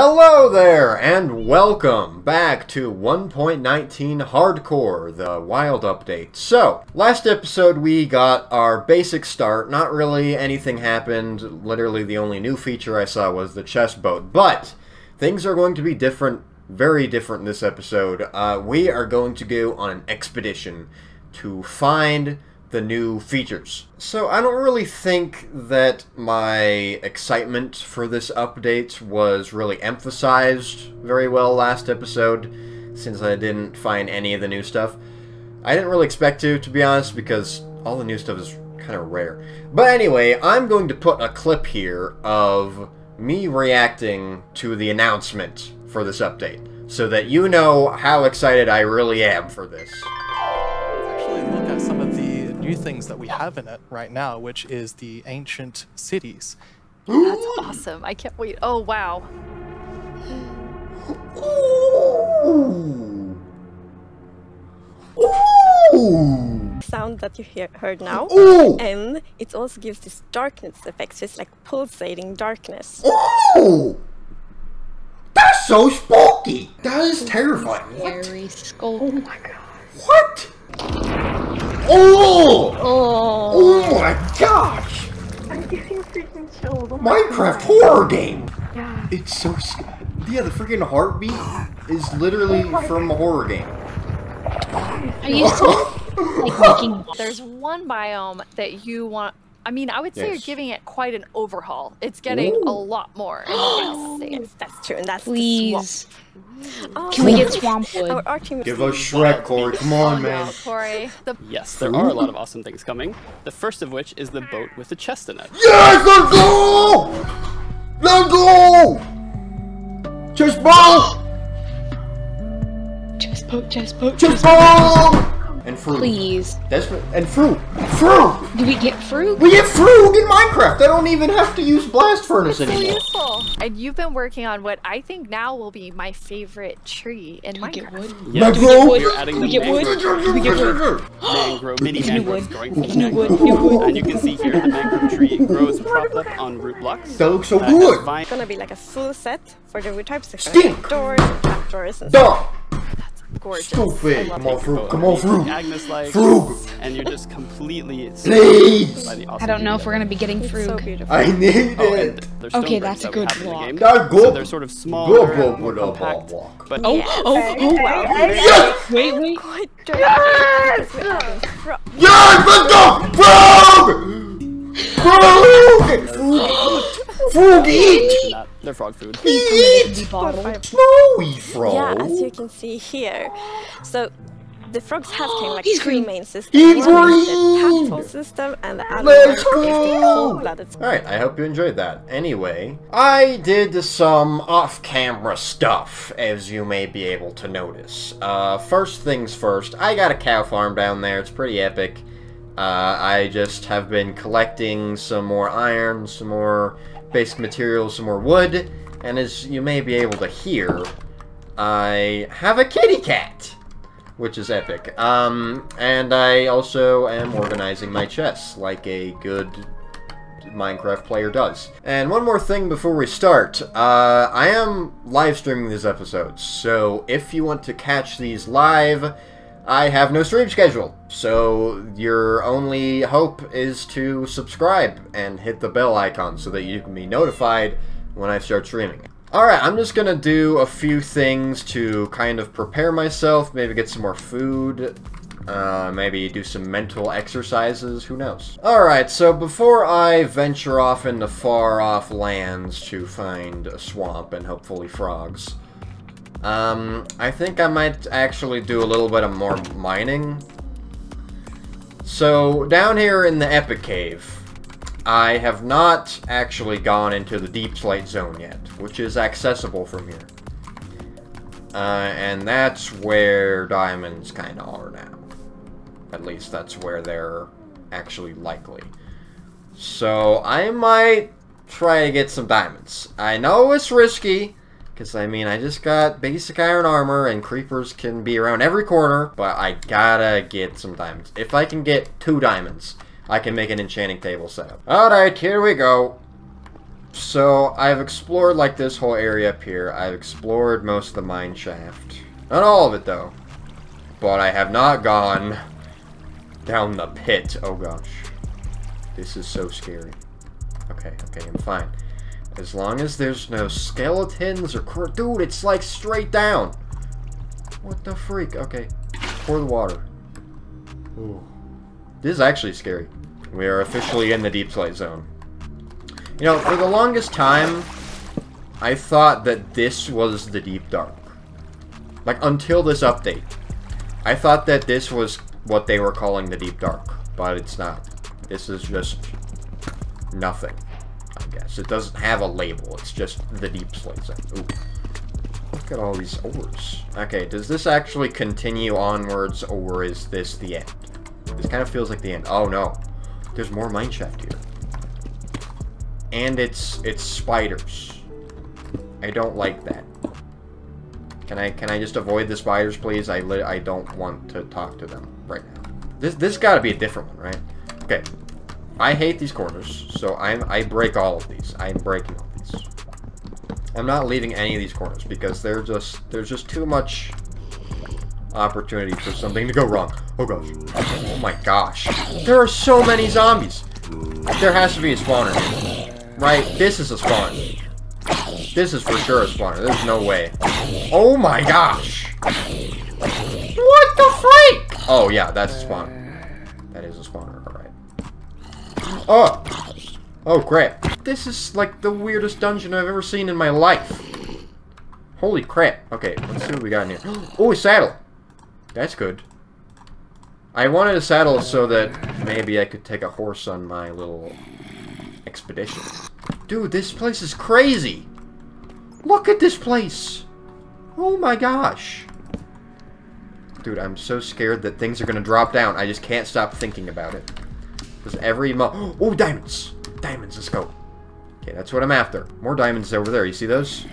Hello there, and welcome back to 1.19 Hardcore, the Wild Update. So, last episode we got our basic start, not really anything happened, literally the only new feature I saw was the chest boat, but things are going to be different, very different this episode. Uh, we are going to go on an expedition to find the new features. So I don't really think that my excitement for this update was really emphasized very well last episode, since I didn't find any of the new stuff. I didn't really expect to, to be honest, because all the new stuff is kind of rare. But anyway, I'm going to put a clip here of me reacting to the announcement for this update, so that you know how excited I really am for this the new things that we have in it right now, which is the ancient cities. That's awesome. I can't wait. Oh, wow. Ooh. Ooh. sound that you hear, heard now. Ooh. And it also gives this darkness effect, so it's like pulsating darkness. Ooh. That's so spooky. That is terrifying. What? Very skull. Oh my god. What? Oh! Oh, Oh my gosh! I'm getting freaking chills. Oh my Minecraft horror game. Yeah. It's so. sc- Yeah, the freaking heartbeat is literally oh from a horror game. Are you still like making? There's one biome that you want. I mean, I would say Yes. you're giving it quite an overhaul. It's getting a lot more. yes, yes, that's true. And that's the swamp. Please. Oh, Can we oh, get swamp wood? Our, our team Give us Shrek, Corey. Come on, man. Wow, Corey. The Yes, there are a lot of awesome things coming. The first of which is the boat with the chest in it. Yes, let's go! Let's go! Chest bomb! Chest poke, chest poke. Chest bomb! And fruit. Please. That's and fruit. Fruit! Do we get fruit? We get fruit in Minecraft. I don't even have to use blast furnace so anymore. useful. And you've been working on what I think now will be my favorite tree in Do we get Minecraft. wood? Yeah, Do we get wood? we're adding Do the we get wood? mangrove, Do we get wood? mangrove, mini New mangroves wood. growing from the New wood. mangrove. New wood. And you can see here the mangrove tree grows propped up on root blocks. That looks so Uh, has good. vine- It's gonna be like a full set for the wood types. There's Stink. Doors, trapdoors, and stuff. Dumb. Gorgeous. Stupid. Come on, it. fruit. Come on, fruit. Agnes like, Fruit. and you're just completely Please. by the awesome I don't know if we're gonna be getting It's fruit. so. I need Oh, it. there's Okay, that's a good have in the block. game. So good. they're sort of smaller, Good, good, more good, good, compact, block. but Oh, Yes. oh, oh, wow. Yes! Wait, wait. Quite yes! Because we're adding fro- Yes, let's go! Frog! Frog! Frog, eat! Not- they're frog food. Eat! Bottle. Snowy frog! Yeah, as you can see here. So the frogs have kind of like He's three green. main systems. He's One is green. the tadpole system and the other Let's one is the go. Alright, I hope you enjoyed that. Anyway, I did some off-camera stuff, as you may be able to notice. Uh, first things first, I got a cow farm down there, it's pretty epic. Uh, I just have been collecting some more iron, some more basic materials, some more wood, and as you may be able to hear, I have a kitty cat! which is epic. Um, and I also am organizing my chests like a good Minecraft player does. And one more thing before we start. Uh, I am live streaming these episodes, so if you want to catch these live, I have no stream schedule. So your only hope is to subscribe and hit the bell icon so that you can be notified when I start streaming. Alright, I'm just gonna do a few things to kind of prepare myself, maybe get some more food, uh, maybe do some mental exercises, who knows. Alright, so before I venture off into far off lands to find a swamp and hopefully frogs, um, I think I might actually do a little bit of more mining. So, down here in the Epic Cave, I have not actually gone into the Deepslate Zone yet, which is accessible from here. Uh, and that's where diamonds kind of are now. At least that's where they're actually likely. So I might try to get some diamonds. I know it's risky, because I mean, I just got basic iron armor, and creepers can be around every corner, but I gotta get some diamonds. If I can get two diamonds, I can make an enchanting table setup. Alright, here we go. So, I've explored, like, this whole area up here. I've explored most of the mine shaft. Not all of it, though. But I have not gone down the pit. Oh, gosh. This is so scary. Okay, okay, I'm fine. As long as there's no skeletons or... Dude, it's, like, straight down. What the freak? Okay, pour the water. Ooh. This is actually scary. We are officially in the deepslate zone. You know, for the longest time, I thought that this was the deep dark. Like, until this update. I thought that this was what they were calling the deep dark, but it's not. This is just nothing, guess. It doesn't have a label, it's just the deepslate zone. Ooh. Look at all these ores. Okay, does this actually continue onwards, or is this the end? This kind of feels like the end. Oh no, there's more mineshaft here. And it's it's spiders. I don't like that. Can I can I just avoid the spiders, please? I I don't want to talk to them right now. This this got to be a different one, right? Okay. I hate these corners, so I'm I break all of these. I'm breaking all these. I'm not leaving any of these corners because they're just there's just too much opportunity for something to go wrong. Oh gosh. Oh my gosh. There are so many zombies. There has to be a spawner. Right? This is a spawn. This is for sure a spawner. There's no way. Oh my gosh. What the freak? Oh yeah, that's a spawner. That is a spawner. Oh! Oh crap. This is like the weirdest dungeon I've ever seen in my life. Holy crap. Okay, let's see what we got in here. Oh, a saddle. That's good. I wanted a saddle so that maybe I could take a horse on my little expedition. Dude, this place is crazy. Look at this place. Oh my gosh. Dude, I'm so scared that things are to drop down. I just can't stop thinking about it. Because every mo- Oh, diamonds! Diamonds, let's go. Okay, that's what I'm after. More diamonds over there. You see those?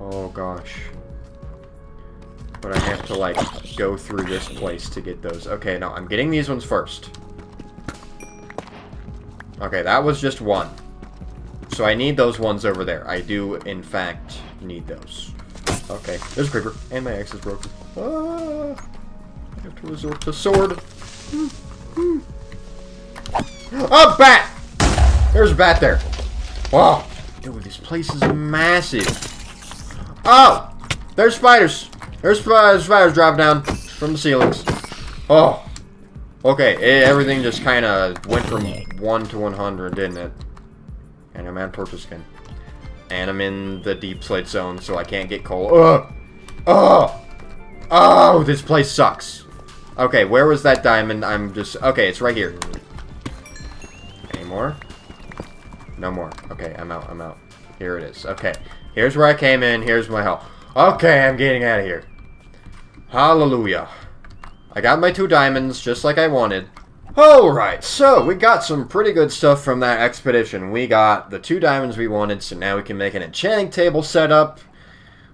Oh, gosh. But I have to, like, go through this place to get those. Okay, no, I'm getting these ones first. Okay, that was just one. So I need those ones over there. I do, in fact, need those. Okay, there's a creeper, and my axe is broken. Ah, I have to resort to sword. Oh, bat! There's a bat there. Wow. Dude, this place is massive. Oh! There's spiders. There's spiders, spiders dropping down from the ceilings. Oh. Okay, eh, everything just kind of went from 1 to 100, didn't it? And I'm at torture skin. And I'm in the deepslate zone, so I can't get coal. Ugh! Oh! Oh, this place sucks. Okay, where was that diamond? I'm just... Okay, it's right here. More? No more. Okay, I'm out, I'm out. Here it is. Okay, here's where I came in. Here's my hell. Okay, I'm getting out of here. Hallelujah. I got my two diamonds, just like I wanted. Alright, so we got some pretty good stuff from that expedition. We got the two diamonds we wanted, so now we can make an enchanting table setup.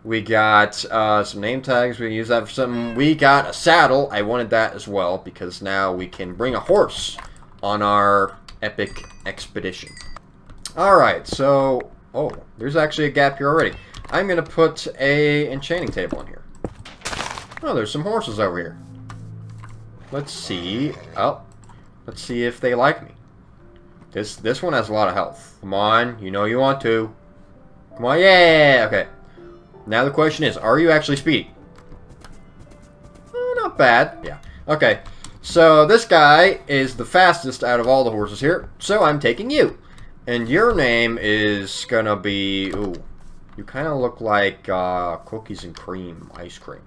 We got uh, some name tags, we can use that for something. We got a saddle, I wanted that as well, because now we can bring a horse on our epic expedition. Alright, so... Oh, there's actually a gap here already. I'm going to put a enchanting table in here. Oh, there's some horses over here. Let's see. Oh, let's see if they like me. This this one has a lot of health. Come on, you know you want to. Come on, yeah. Okay. Now the question is, are you actually speedy? Oh, not bad. Yeah. Okay. So this guy is the fastest out of all the horses here. So I'm taking you. And your name is gonna be... Ooh. You kind of look like uh, cookies and cream ice cream.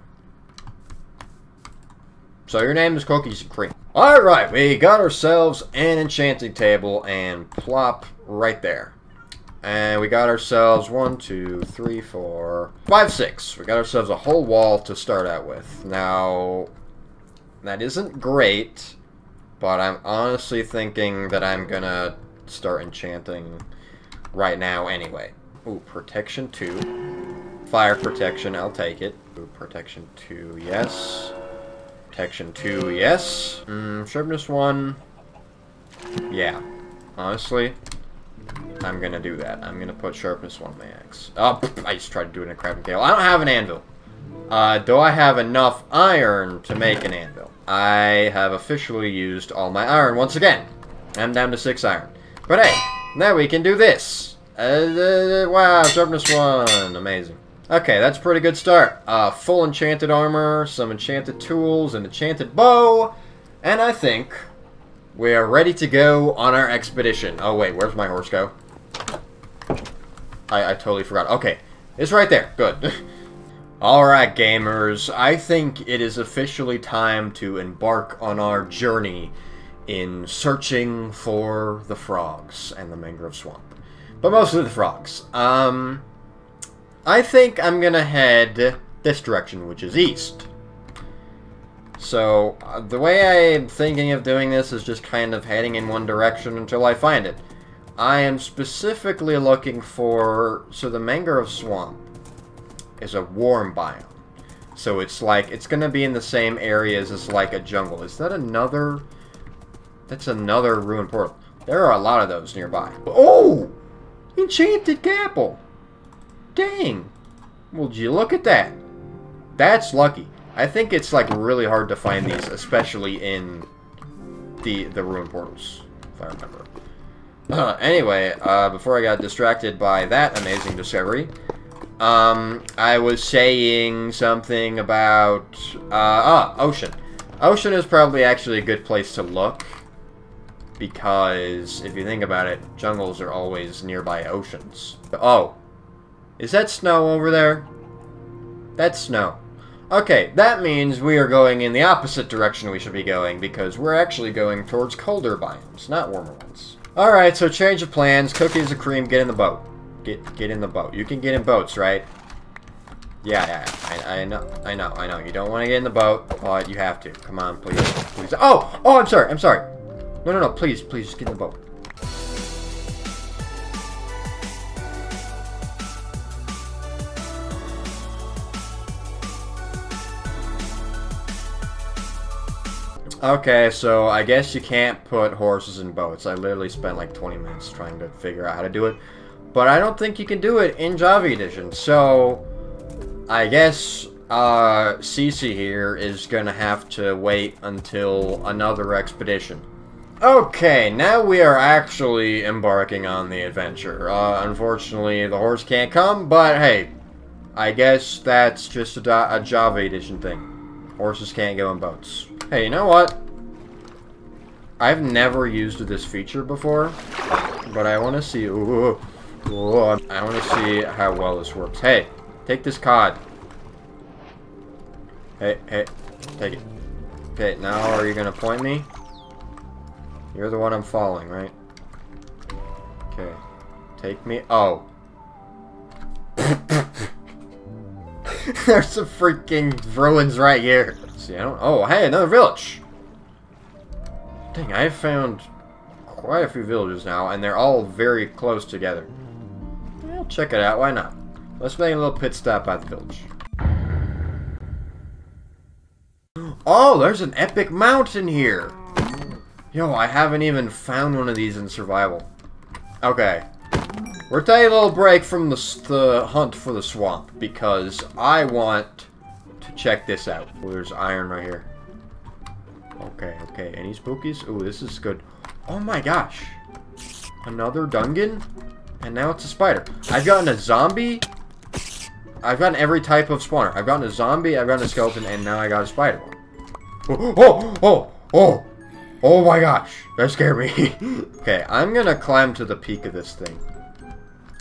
So your name is Cookies and Cream. Alright, we got ourselves an enchanting table and plop right there. And we got ourselves one, two, three, four, five, six. We got ourselves a whole wall to start out with. Now, that isn't great, but I'm honestly thinking that I'm gonna start enchanting right now anyway. Ooh, protection 2. Fire protection, I'll take it. Ooh, protection 2, yes. Protection 2, yes. Mm, sharpness 1. Yeah. Honestly, I'm gonna do that. I'm gonna put sharpness one on my axe. Oh, I just tried to do it in a crab and kale. I don't have an anvil. Uh, do I have enough iron to make an anvil? I have officially used all my iron once again. I'm down to six iron. But hey, now we can do this. Uh, uh, wow, sharpness one. Amazing. Okay, that's a pretty good start. Uh, full enchanted armor, some enchanted tools, an enchanted bow, and I think we are ready to go on our expedition. Oh wait, where's my horse go? I, I totally forgot. Okay, it's right there. Good. Alright, gamers. I think it is officially time to embark on our journey in searching for the frogs and the mangrove swamp. But mostly the frogs. Um, I think I'm gonna head this direction, which is east. So, uh, the way I'm thinking of doing this is just kind of heading in one direction until I find it. I am specifically looking for... So the mangrove swamp is a warm biome. So it's like, it's going to be in the same areas as like a jungle. Is that another... That's another ruined portal. There are a lot of those nearby. Oh! Enchanted Gapple! Dang! Would you look at that? That's lucky. I think it's like really hard to find these, especially in the the ruined portals, if I remember. Uh, anyway, uh, before I got distracted by that amazing discovery, um, I was saying something about uh, ah ocean. Ocean is probably actually a good place to look because if you think about it, jungles are always nearby oceans. Oh, is that snow over there? That's snow. Okay, that means we are going in the opposite direction we should be going, because we're actually going towards colder biomes, not warmer ones. Alright, so change of plans. Cookies and cream, get in the boat. Get get in the boat. You can get in boats, right? Yeah, yeah, I, I know, I know, I know. You don't want to get in the boat, but you have to. Come on, please, please. Oh, oh, I'm sorry, I'm sorry. No, no, no, please, please, just get in the boat. Okay, so I guess you can't put horses in boats. I literally spent like 20 minutes trying to figure out how to do it. But I don't think you can do it in Java Edition. So, I guess uh, here is to have to wait until another expedition. Okay, now we are actually embarking on the adventure. Uh, unfortunately, the horse can't come, but hey, I guess that's just a, a Java Edition thing. Horses can't go in boats. Hey, you know what? I've never used this feature before, but I want to see. Ooh, ooh, I want to see how well this works. Hey, take this cod. Hey, hey, take it. Okay, now are you gonna point me? You're the one I'm following, right? Okay, take me. Oh. There's some freaking ruins right here. See, I don't. Oh, hey, another village. Dang, I've found quite a few villages now, and they're all very close together. I'll check it out. Why not? Let's make a little pit stop at the village. Oh, there's an epic mountain here. Yo, I haven't even found one of these in survival. Okay. We're taking a little break from the, the hunt for the swamp because I want to check this out. Oh, there's iron right here. Okay, okay. Any spookies? Oh, this is good. Oh my gosh. Another dungeon? And now it's a spider. I've gotten a zombie. I've gotten every type of spawner. I've gotten a zombie, I've gotten a skeleton, and now I got a spider one. Oh, oh, oh, oh. Oh my gosh. That scared me. okay, I'm gonna climb to the peak of this thing.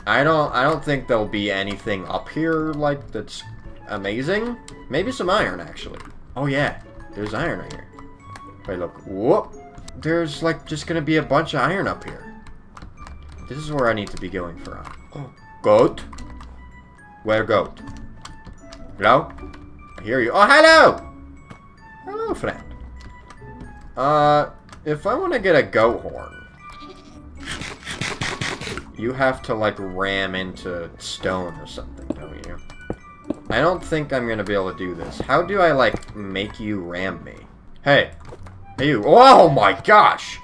I don't I don't think there'll be anything up here like that's amazing. Maybe some iron actually. Oh yeah, there's iron right here. Wait, look. Whoop. There's like just gonna be a bunch of iron up here. This is where I need to be going from. Oh, goat. Where goat? Hello? I hear you. Oh, hello! Hello, friend. Uh, if I want to get a goat horn, you have to, like, ram into stone or something, don't you? I don't think I'm going to be able to do this. How do I, like, make you ram me? Hey. Hey, you. Oh, my gosh!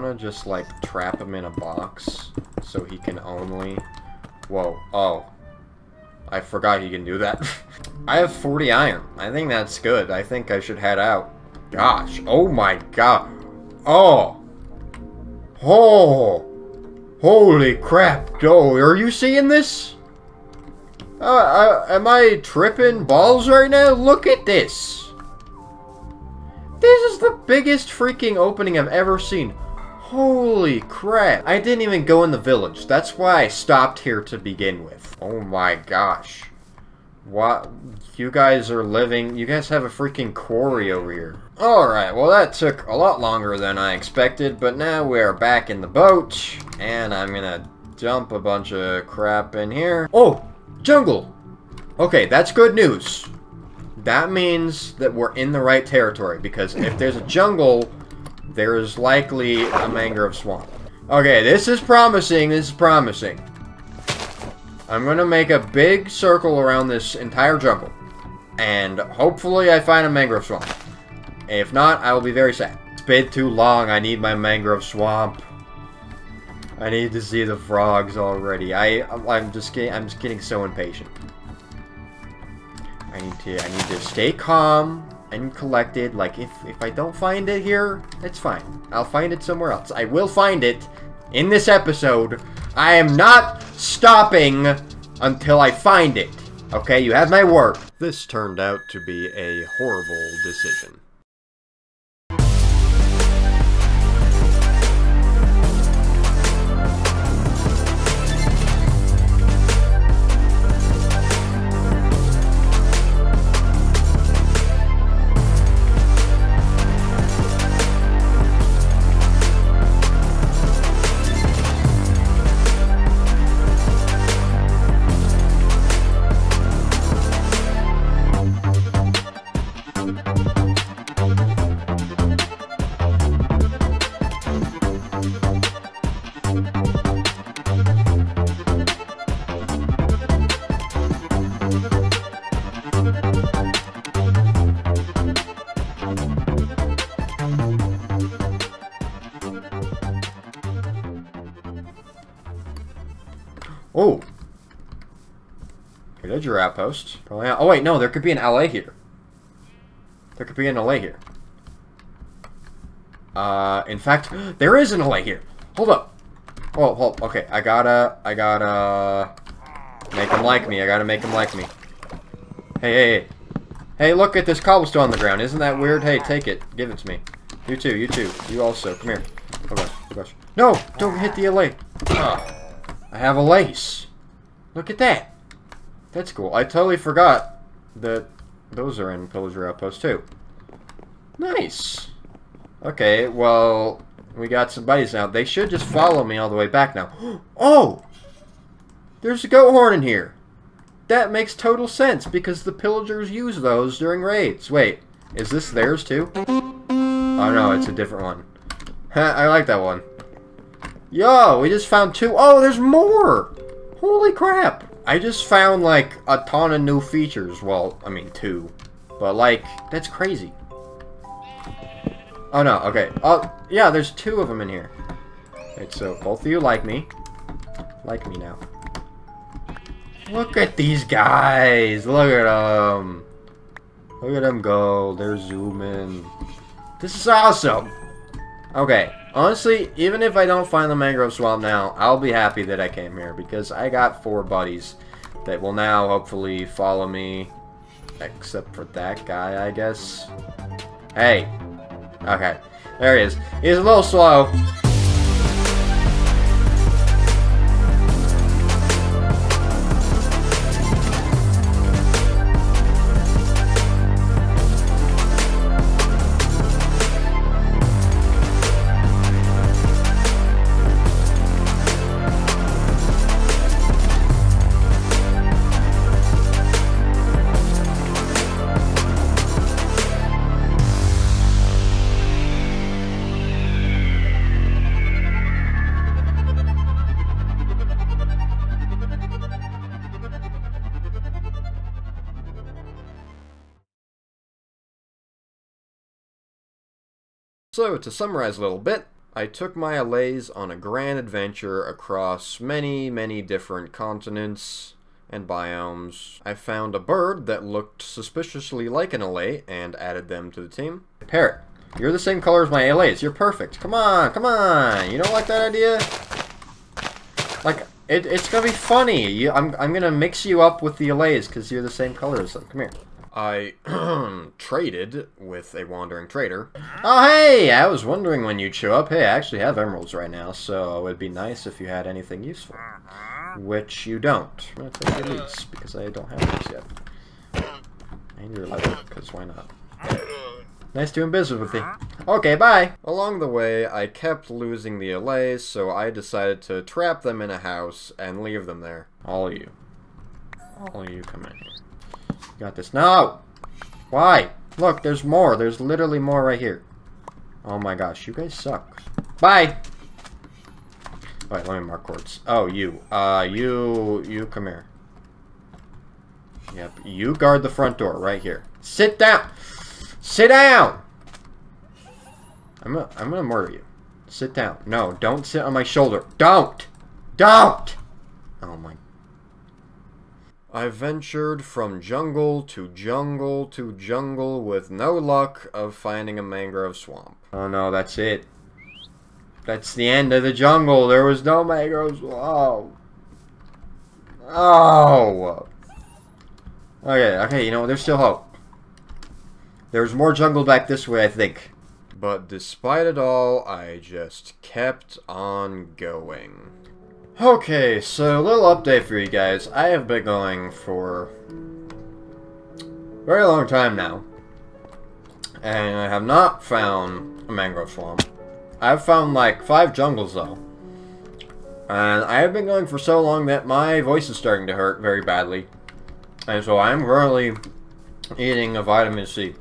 Want to just, like, trap him in a box so he can only... Whoa. Oh. I forgot he can do that. I have 40 iron. I think that's good. I think I should head out. Gosh. Oh my god. Oh. Oh. Holy crap. Oh, are you seeing this? Uh, uh, am I tripping balls right now? Look at this. This is the biggest freaking opening I've ever seen. Holy crap. I didn't even go in the village. That's why I stopped here to begin with. Oh my gosh. What? You guys are living... You guys have a freaking quarry over here. Alright, well that took a lot longer than I expected, but now we are back in the boat, and I'm gonna dump a bunch of crap in here. Oh! Jungle! Okay, that's good news. That means that we're in the right territory, because if there's a jungle, there is likely a mangrove swamp. Okay, this is promising, this is promising. I'm gonna make a big circle around this entire jungle. And hopefully I find a mangrove swamp. If not, I will be very sad. It's been too long, I need my mangrove swamp. I need to see the frogs already. I, I'm just getting, I'm just getting so impatient. I need to, I need to stay calm and collected. Like, if, if I don't find it here, it's fine. I'll find it somewhere else. I will find it in this episode. I am not stopping until I find it. Okay, you have my word. This turned out to be a horrible decision. Probably not. Oh, wait, no, there could be an allay here. There could be an allay here. Uh, in fact, there is an allay here. Hold up. Oh, hold, okay, I gotta, I gotta make him like me. I gotta make him like me. Hey, hey, hey. Hey, look at this cobblestone on the ground. Isn't that weird? Hey, take it. Give it to me. You too, you too. You also. Come here. Oh gosh, oh gosh. No! Don't hit the allay. Oh. I have a lace. Look at that. That's cool. I totally forgot that those are in Pillager Outpost too. Nice. Okay, well, we got some buddies now. They should just follow me all the way back now. Oh! There's a goat horn in here. That makes total sense because the pillagers use those during raids. Wait, is this theirs too? Oh no, it's a different one. I like that one. Yo, we just found two. Oh, there's more! Holy crap! I just found, like, a ton of new features. Well, I mean, two. But, like, that's crazy. Oh, no, okay. Oh, yeah, there's two of them in here. So both of you like me. Like me now. Look at these guys! Look at them! Look at them go. They're zooming. This is awesome! Okay, honestly, even if I don't find the mangrove swamp now, I'll be happy that I came here because I got four buddies that will now hopefully follow me. Except for that guy, I guess. Hey. Okay. There he is. He's a little slow. So, to summarize a little bit, I took my allays on a grand adventure across many, many different continents and biomes. I found a bird that looked suspiciously like an allay and added them to the team. Parrot, you're the same color as my allays. You're perfect. Come on, come on. You don't like that idea? Like, it, it's gonna be funny. You, I'm, I'm gonna mix you up with the allays because you're the same color as them. Come here. I traded with a wandering trader. Oh, hey! I was wondering when you'd show up. Hey, I actually have emeralds right now, so it would be nice if you had anything useful. Which you don't. I'm gonna take because I don't have those yet. And your leather, because why not? Nice doing business with you. Okay, bye! Along the way, I kept losing the allays, so I decided to trap them in a house and leave them there. All of you. All you come in here. Got this. No! Why? Look, there's more. There's literally more right here. Oh my gosh, you guys suck. Bye! Wait, let me mark cords. Oh, you. Uh, you, you come here. Yep, you guard the front door right here. Sit down! Sit down! I'm gonna, I'm gonna murder you. Sit down. No, don't sit on my shoulder. Don't! Don't! Oh my I ventured from jungle to jungle to jungle with no luck of finding a mangrove swamp. Oh no, that's it. That's the end of the jungle. There was no mangrove swamp. Oh. Okay, okay, you know, there's still hope. There's more jungle back this way, I think. But despite it all, I just kept on going. Okay, so a little update for you guys. I have been going for very long time now. And I have not found a mangrove swamp. I've found like five jungles though. And I have been going for so long that my voice is starting to hurt very badly. And so I'm currently eating a vitamin C,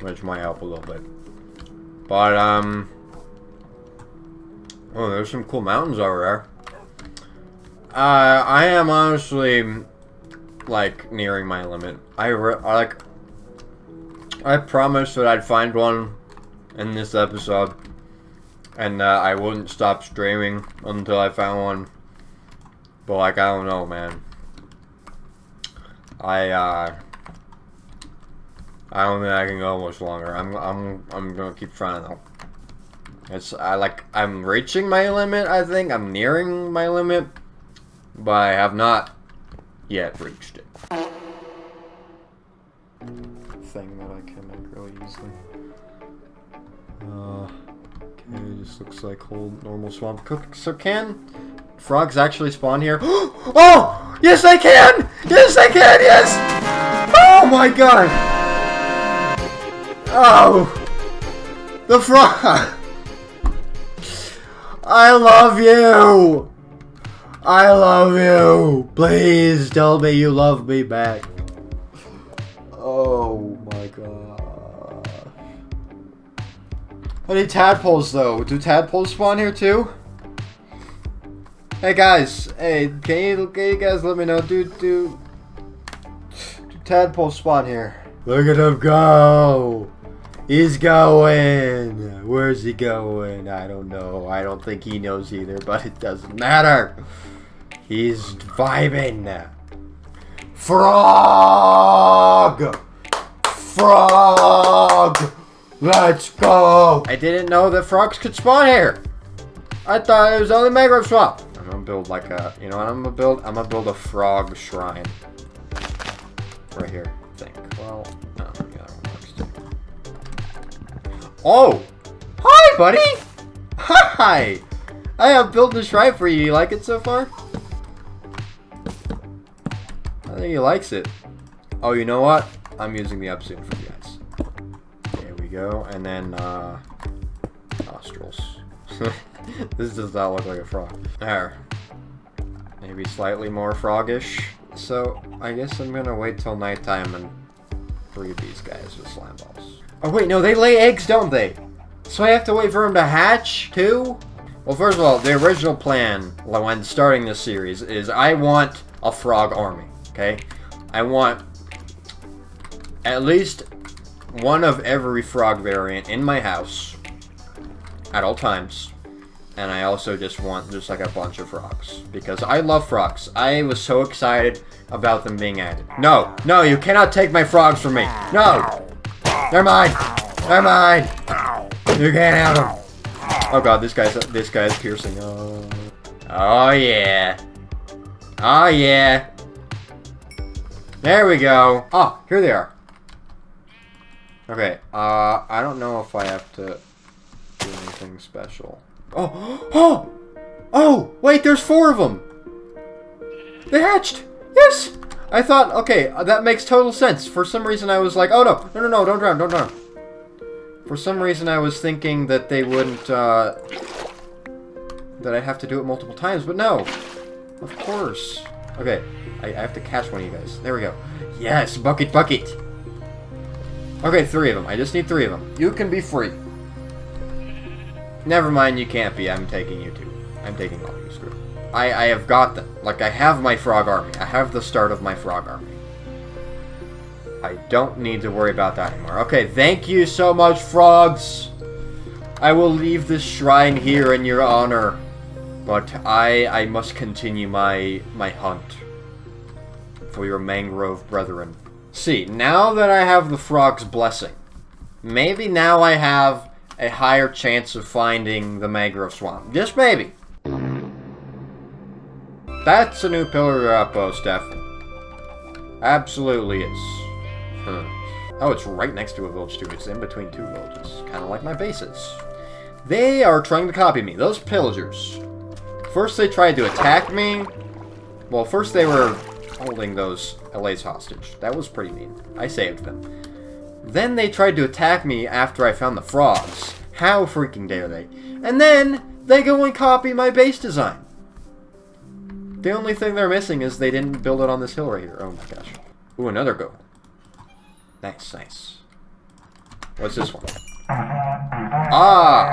which might help a little bit. But, um... Oh, there's some cool mountains over there. Uh, I am honestly, like, nearing my limit. I, like, I promised that I'd find one in this episode, and uh, I wouldn't stop streaming until I found one. But, like, I don't know, man. I, uh, I don't think I can go much longer. I'm, I'm, I'm gonna keep trying, though. It's, I, like, I'm reaching my limit, I think. I'm nearing my limit but I have not yet reached it. Thing that I can make really easily. Uh, okay, this looks like whole normal swamp cook. So can frogs actually spawn here? oh! Yes, I can! Yes, I can! Yes! Oh my god! Oh! The frog! I love you! I love you! Please tell me you love me back. Oh my god. I need tadpoles though. Do tadpoles spawn here too? Hey guys, hey, can you, can you guys let me know? Do, do, do tadpoles spawn here? Look at him go! He's going! Where's he going? I don't know. I don't think he knows either, but it doesn't matter. He's vibing. Frog! Frog! Let's go! I didn't know that frogs could spawn here. I thought it was only mangrove swamp. I'm gonna build like a, you know what I'm gonna build? I'm gonna build a frog shrine. Right here, I think. Well, no, the other one works too. Oh! Hi, buddy! Hi! I have built a shrine for you. You like it so far? Think he likes it. Oh, you know what? I'm using the obsidian for you guys. There we go. And then, uh, nostrils. this does not look like a frog. There. Maybe slightly more froggish. So, I guess I'm gonna wait till nighttime and breed these guys with slime balls. Oh wait, no, they lay eggs, don't they? So I have to wait for them to hatch, too? Well, first of all, the original plan when starting this series is I want a frog army okay? I want at least one of every frog variant in my house at all times. and I also just want just like a bunch of frogs because I love frogs. I was so excited about them being added. No, no, you cannot take my frogs from me. No, they're mine. They're mine. You can't have them. Oh god, this guy's this guy's piercing. Oh, oh yeah. Oh yeah. There we go. Oh, here they are. Okay, uh, I don't know if I have to do anything special. Oh, oh, oh, wait, there's four of them. They hatched. Yes. I thought, okay, uh, that makes total sense. For some reason, I was like, oh no, no, no, no, don't drown, don't drown. For some reason, I was thinking that they wouldn't, uh, that I'd have to do it multiple times, but no. Of course. Okay, I, I have to catch one of you guys. There we go. Yes, bucket, bucket. Okay, three of them. I just need three of them. You can be free. Never mind, you can't be. I'm taking you two. I'm taking all of you. Screw. I, I have got them. Like, I have my frog army. I have the start of my frog army. I don't need to worry about that anymore. Okay, thank you so much, frogs. I will leave this shrine here in your honor. But I I must continue my my hunt for your mangrove brethren. See, now that I have the frog's blessing, maybe now I have a higher chance of finding the mangrove swamp. Just maybe. That's a new pillager outpost, Steph. Absolutely is. Huh. Oh, it's right next to a village, too. It's in between two villages. Kind of like my bases. They are trying to copy me. Those pillagers. First they tried to attack me. Well, first they were holding those allays hostage. That was pretty mean. I saved them. Then they tried to attack me after I found the frogs. How freaking dare they? And then they go and copy my base design. The only thing they're missing is they didn't build it on this hill right here. Oh my gosh. Ooh, another go. Nice, nice. What's this one? Ah!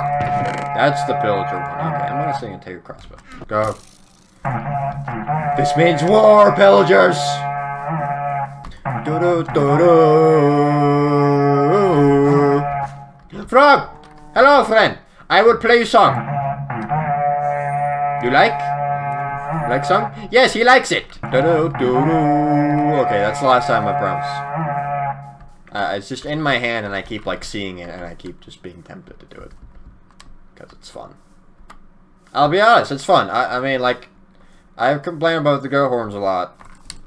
That's the pillager one. Okay, I'm gonna sing and take a crossbow. Go. This means war, pillagers! Do -do -do -do. Frog! Hello, friend! I will play you song. You like? Like song? Yes, he likes it! Do Do -do -do okay, that's the last time, I promise. Uh, it's just in my hand and I keep like seeing it and I keep just being tempted to do it. Because it's fun. I'll be honest, it's fun. I, I mean, like, I've complained about the goat horns a lot,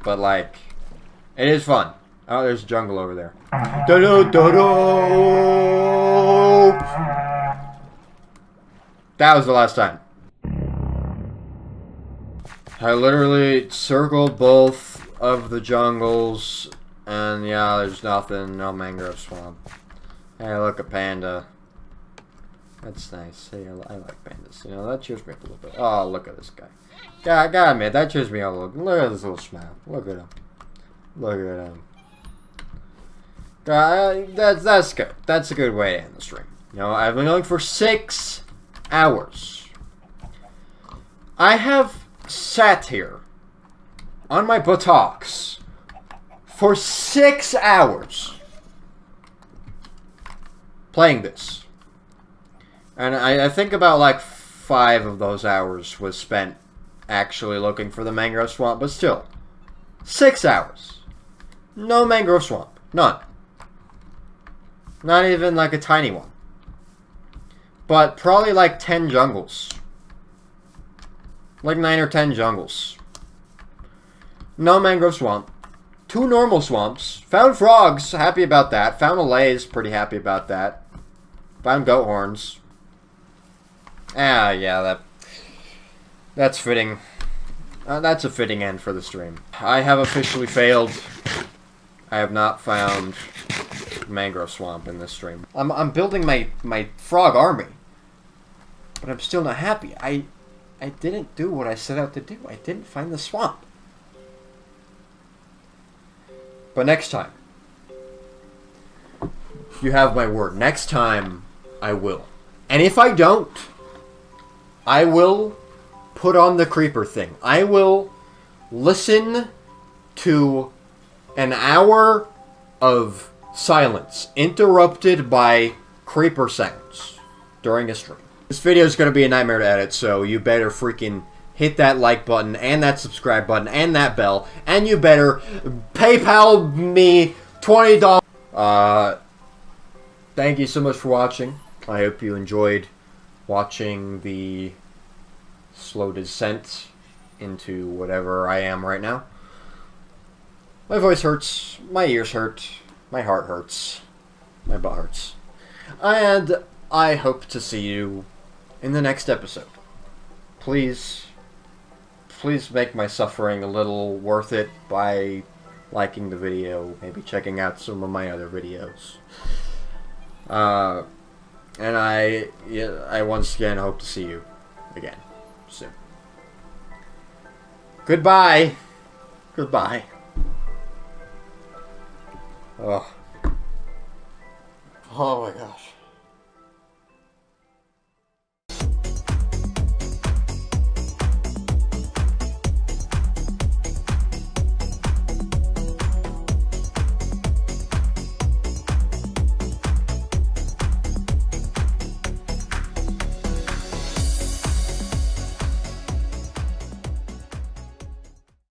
but like, it is fun. Oh, there's jungle over there. That was the last time. I literally circled both of the jungles, and yeah, there's nothing, no mangrove swamp. Hey, look, a panda. That's nice. Hey, I, like pandas. You know, that cheers me up a little bit. Oh, look at this guy. Yeah, I gotta admit, that cheers me up a little Look at this little smile. Look at him. Look at him. Uh, that's, that's good. That's a good way to end the stream. You know, I've been going for six hours. I have sat here on my buttocks for six hours playing this. And I, I think about like five of those hours was spent actually looking for the mangrove swamp, but still, six hours. No mangrove swamp. None. Not even like a tiny one. But probably like 10 jungles. Like 9 or 10 jungles. No mangrove swamp. Two normal swamps. Found frogs. Happy about that. Found allays. Pretty happy about that. Found goat horns. Ah, yeah, that... That's fitting. Uh, that's a fitting end for the stream. I have officially failed. I have not found mangrove swamp in this stream. I'm, I'm building my, my frog army. But I'm still not happy. I I didn't do what I set out to do. I didn't find the swamp. But next time. You have my word. Next time, I will. And if I don't, I will put on the creeper thing. I will listen to an hour of silence interrupted by creeper sounds during a stream. This video is going to be a nightmare to edit, so you better freaking hit that like button and that subscribe button and that bell, and you better PayPal me $20. Uh, thank you so much for watching. I hope you enjoyed watching the slow descent into whatever I am right now. My voice hurts, my ears hurt, my heart hurts, my butt hurts. And I hope to see you in the next episode. Please, please make my suffering a little worth it by liking the video, maybe checking out some of my other videos. Uh, and I, I once again hope to see you again soon. Goodbye. Goodbye. Oh. Oh my gosh.